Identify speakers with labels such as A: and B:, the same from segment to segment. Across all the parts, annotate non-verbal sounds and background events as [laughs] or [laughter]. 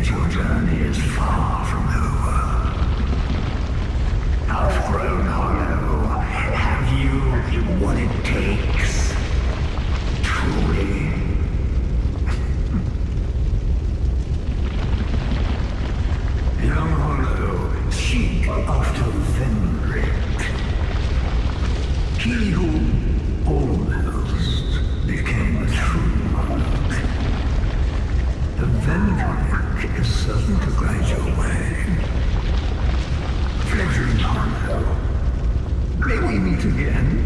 A: yet your journey is far from over. Half grown hollow, have you what it takes? Truly. [laughs] Young hollow, seek after Fenric. He who to your way. May we meet again?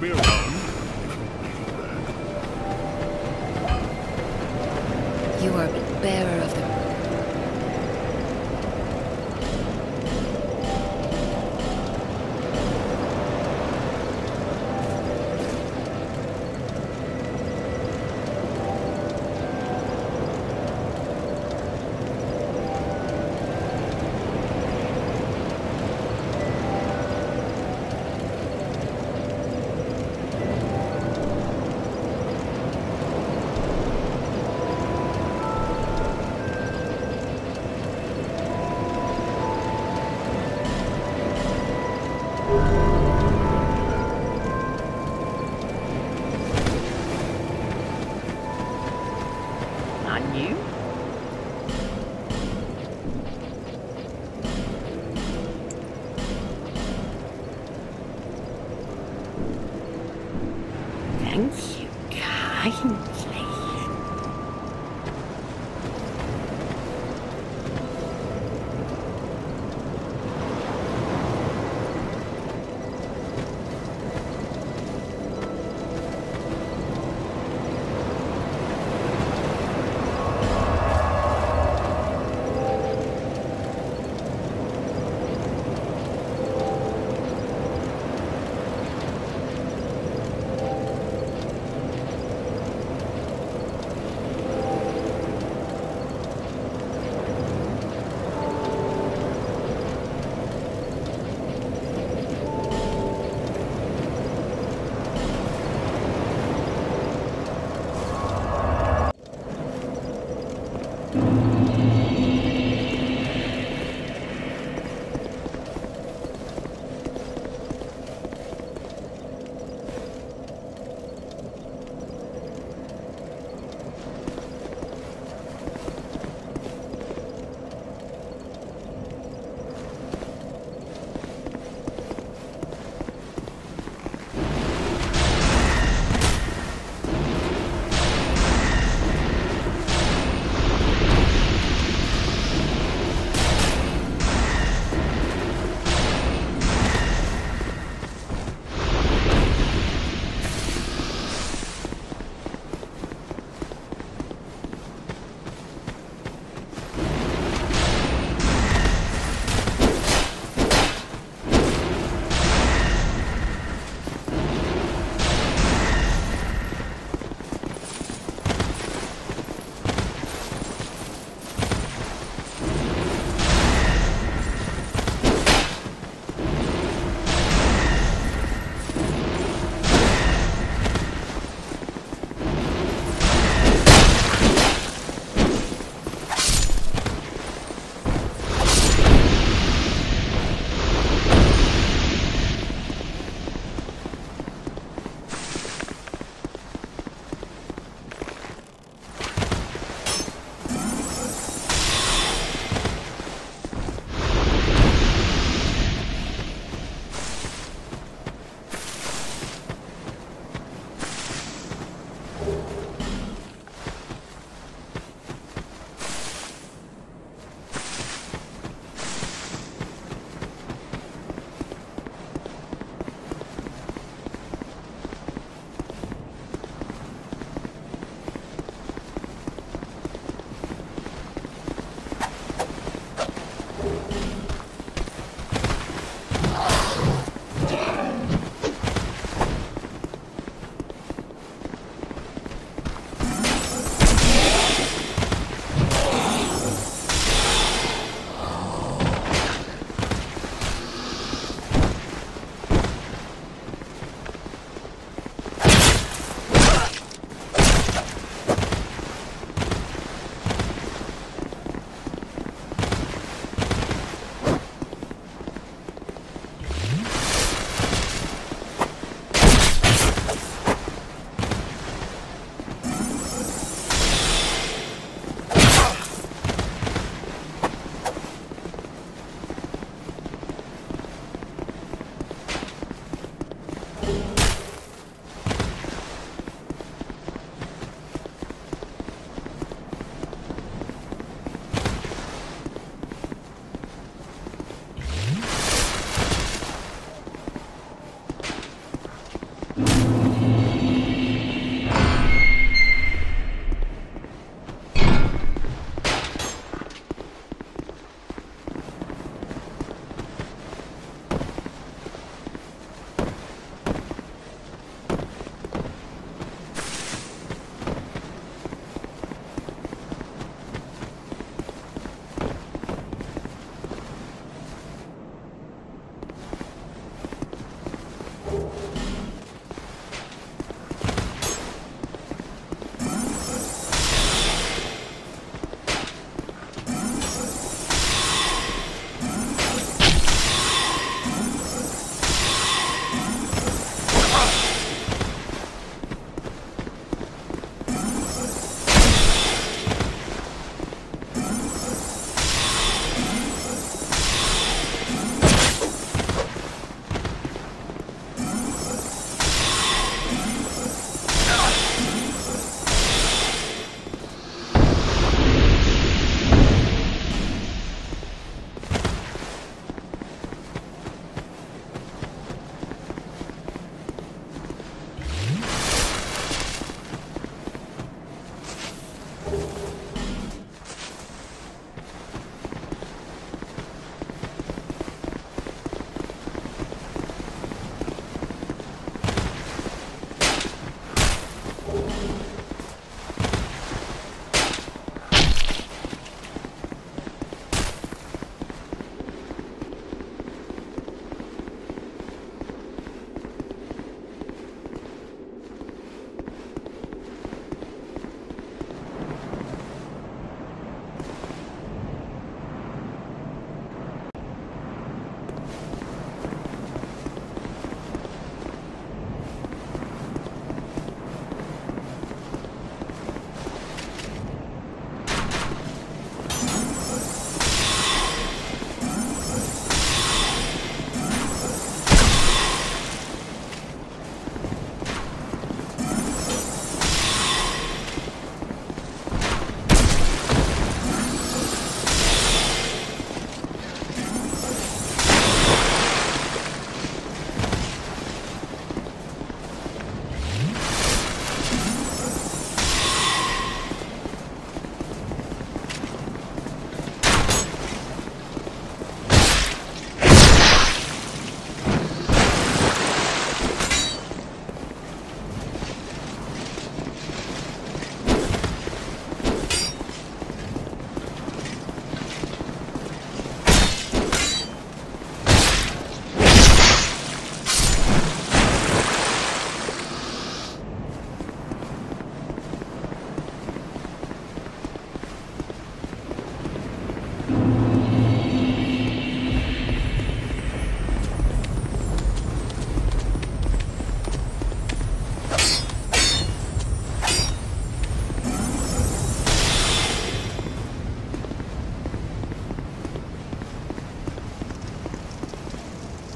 B: Be around.
C: You are the bearer of the...
D: Thank you kindly.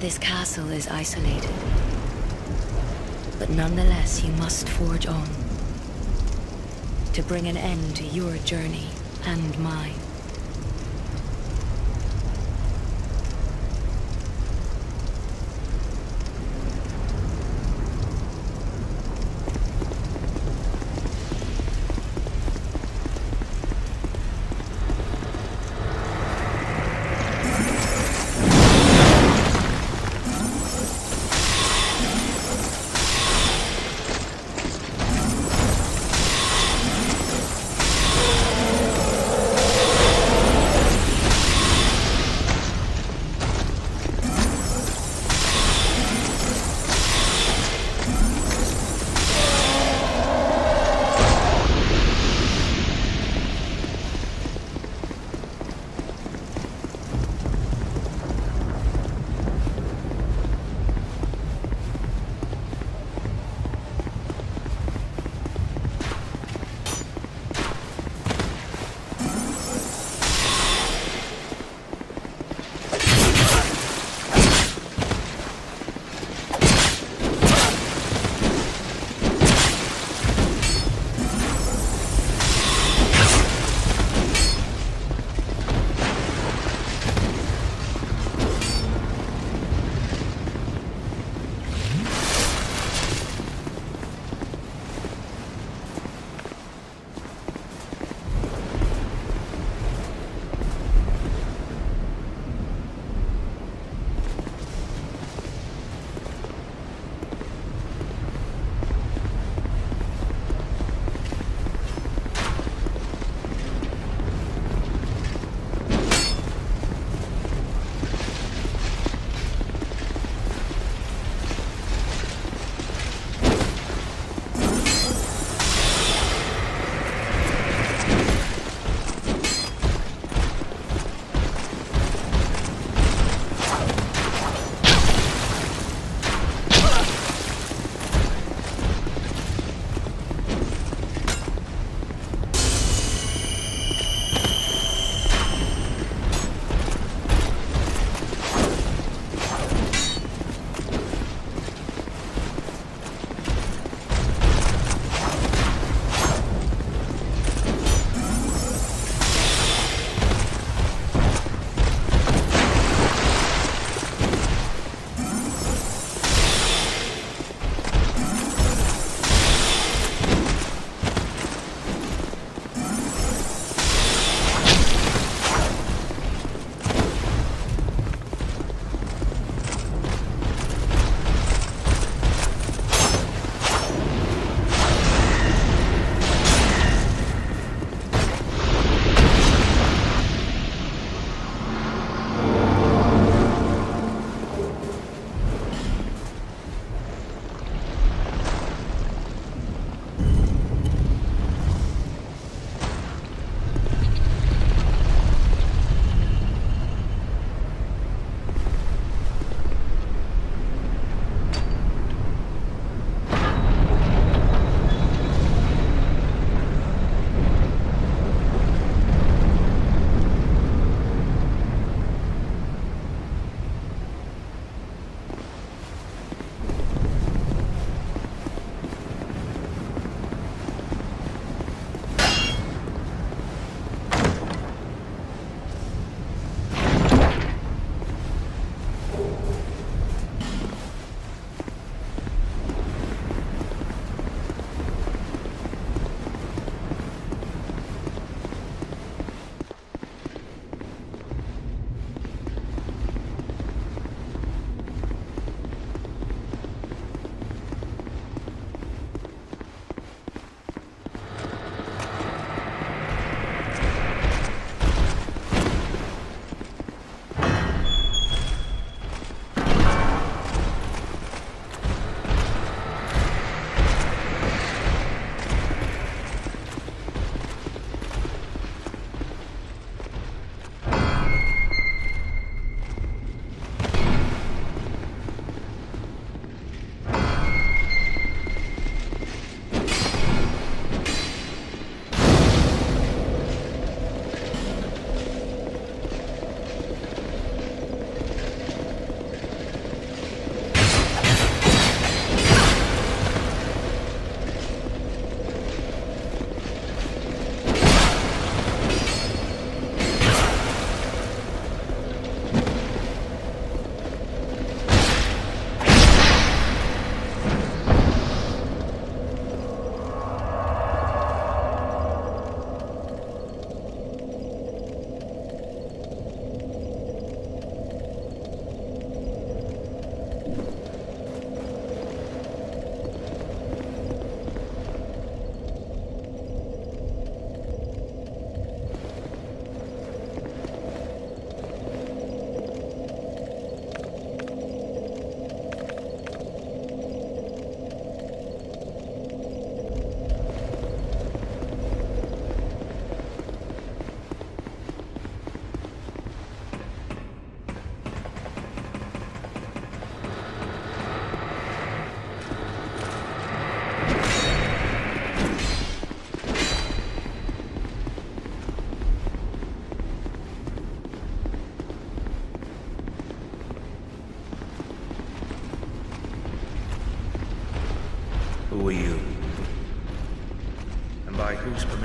C: This castle is isolated. But nonetheless, you must forge on. To bring an end to your journey and mine.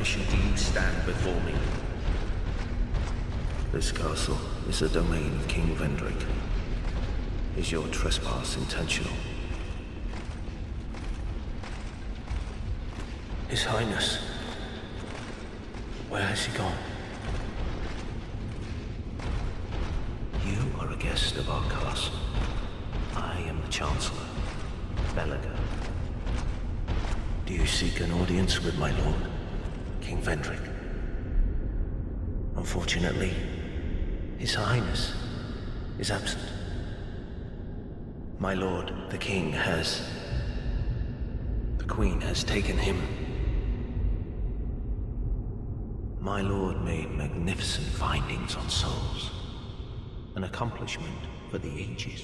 E: By do you stand before me? This castle is the domain of King Vendrick. Is your trespass intentional? His Highness. Where has he gone? You are a guest of our castle. I am the Chancellor, Wellager. Do you seek an audience with my lord, King Vendrick? Unfortunately, His Highness is absent. My lord, the king, has... The queen has taken him. My lord made magnificent findings on souls. An accomplishment for the ages.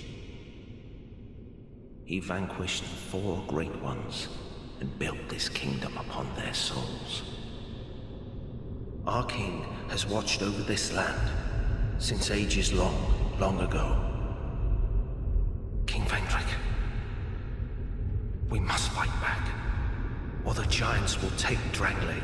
E: He vanquished four great ones and built this kingdom upon their souls. Our king has watched over this land since ages long, long ago. King Vendrick, we must fight back, or the giants will take Drangleic.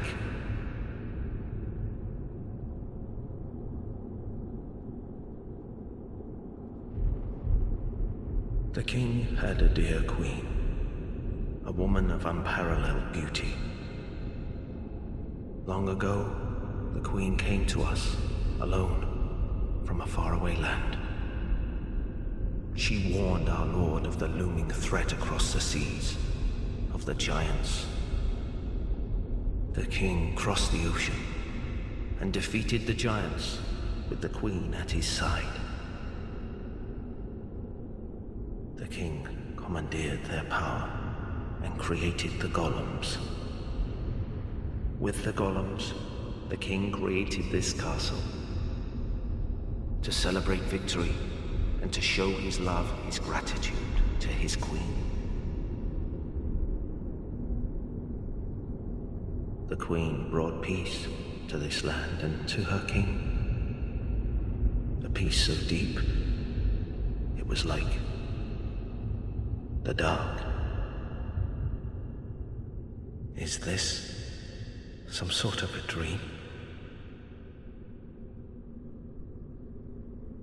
E: The king had a dear queen, a woman of unparalleled beauty. Long ago, the queen came to us, alone, from a faraway land. She warned our lord of the looming threat across the seas, of the giants. The king crossed the ocean and defeated the giants with the queen at his side. The king commandeered their power and created the golems. With the golems, the king created this castle to celebrate victory and to show his love, his gratitude to his queen. The queen brought peace to this land and to her king. A peace so deep, it was like the dark. Is this some sort of a dream?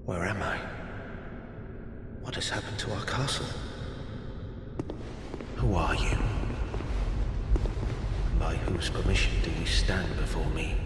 E: Where am I? What has happened to our castle? Who are you? By whose permission do you stand before me?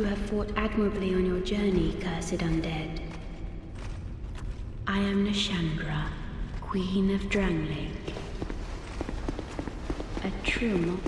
F: You have fought admirably on your journey, cursed undead. I am Nashandra, Queen of Drangleic. A true mo-